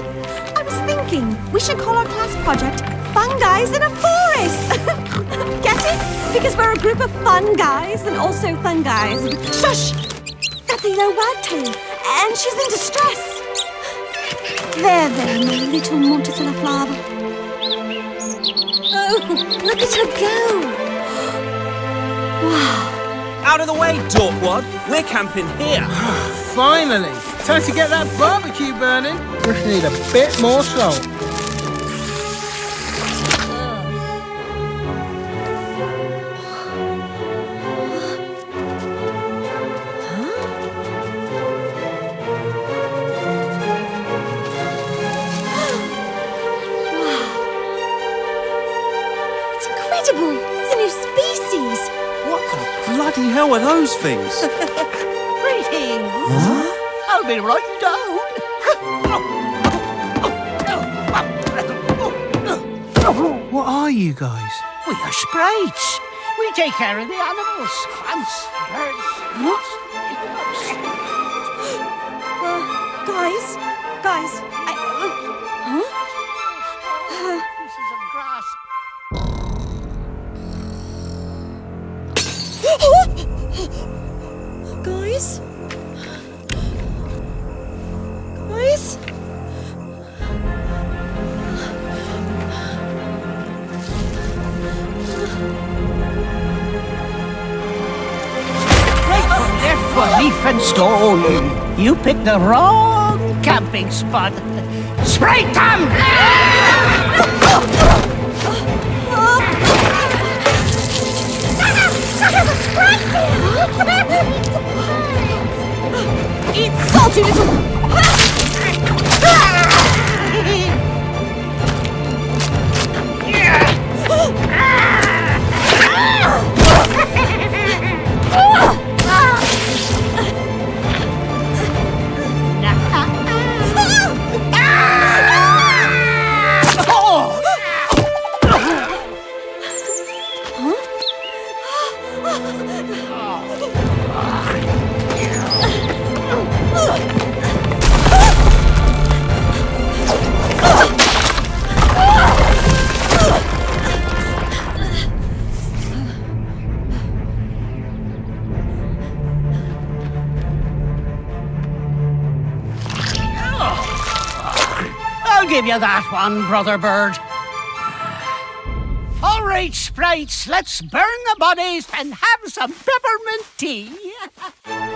I was thinking we should call our class project Fun Guys in a Forest. Get it? Because we're a group of fun guys and also fungi. Shush! That's yellow wagtail, and she's in distress. There, there, my little Monticella flower. Oh, look at her go. Wow. Out of the way, Dorkwad. We're camping here. Finally! Time to get that barbecue burning. Just need a bit more salt. It's incredible. It's a new species. What the bloody hell are those things? Greetings. I'll be right down. What are you guys? We are sprites. We take care of the animals, plants, birds. Uh, guys, guys, for leaf and stone. You picked the wrong camping spot. Spray them! Eat salty little... I'll give you that one, Brother Bird. All right, sprites, let's burn the bodies and have some peppermint tea.